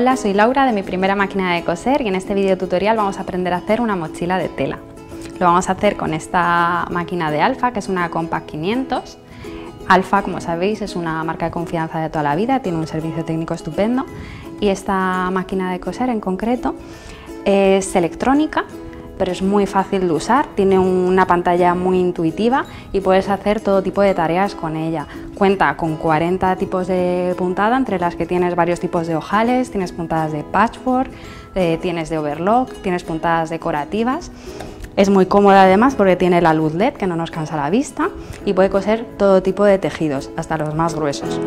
Hola, soy Laura de mi primera máquina de coser y en este video tutorial vamos a aprender a hacer una mochila de tela. Lo vamos a hacer con esta máquina de Alfa, que es una Compact 500. Alfa, como sabéis, es una marca de confianza de toda la vida, tiene un servicio técnico estupendo y esta máquina de coser en concreto es electrónica, pero es muy fácil de usar, tiene una pantalla muy intuitiva y puedes hacer todo tipo de tareas con ella. Cuenta con 40 tipos de puntada, entre las que tienes varios tipos de ojales, tienes puntadas de patchwork, eh, tienes de overlock, tienes puntadas decorativas. Es muy cómoda además porque tiene la luz LED que no nos cansa la vista y puede coser todo tipo de tejidos, hasta los más gruesos.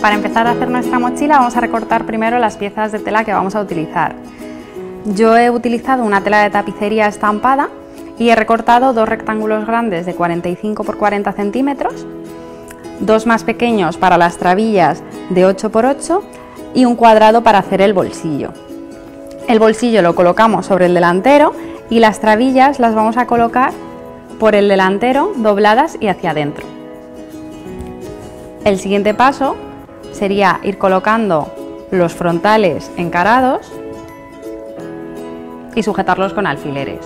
Para empezar a hacer nuestra mochila vamos a recortar primero las piezas de tela que vamos a utilizar. Yo he utilizado una tela de tapicería estampada y he recortado dos rectángulos grandes de 45 por 40 centímetros, dos más pequeños para las trabillas de 8 por 8 y un cuadrado para hacer el bolsillo. El bolsillo lo colocamos sobre el delantero y las trabillas las vamos a colocar por el delantero dobladas y hacia adentro. El siguiente paso sería ir colocando los frontales encarados y sujetarlos con alfileres.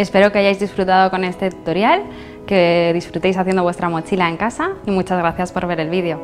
Espero que hayáis disfrutado con este tutorial, que disfrutéis haciendo vuestra mochila en casa y muchas gracias por ver el vídeo.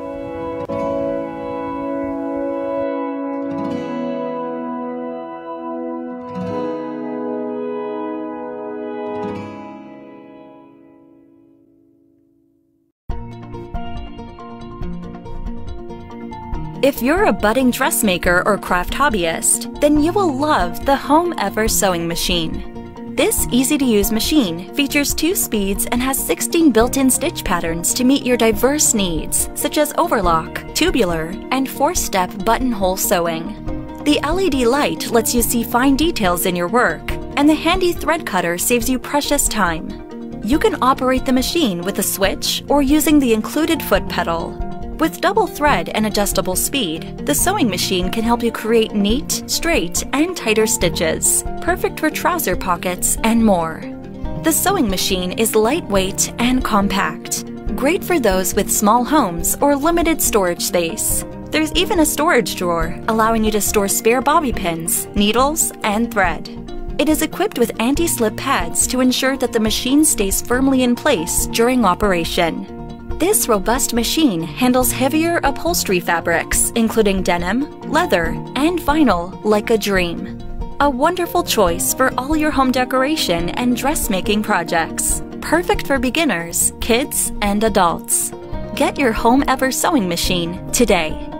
If you're a budding dressmaker or craft hobbyist, then you will love the Home Ever Sewing Machine. This easy-to-use machine features two speeds and has 16 built-in stitch patterns to meet your diverse needs, such as overlock, tubular, and four-step buttonhole sewing. The LED light lets you see fine details in your work, and the handy thread cutter saves you precious time. You can operate the machine with a switch or using the included foot pedal. With double thread and adjustable speed, the sewing machine can help you create neat, straight, and tighter stitches, perfect for trouser pockets and more. The sewing machine is lightweight and compact, great for those with small homes or limited storage space. There's even a storage drawer, allowing you to store spare bobby pins, needles, and thread. It is equipped with anti-slip pads to ensure that the machine stays firmly in place during operation. This robust machine handles heavier upholstery fabrics, including denim, leather, and vinyl, like a dream. A wonderful choice for all your home decoration and dressmaking projects. Perfect for beginners, kids, and adults. Get your Home Ever sewing machine today.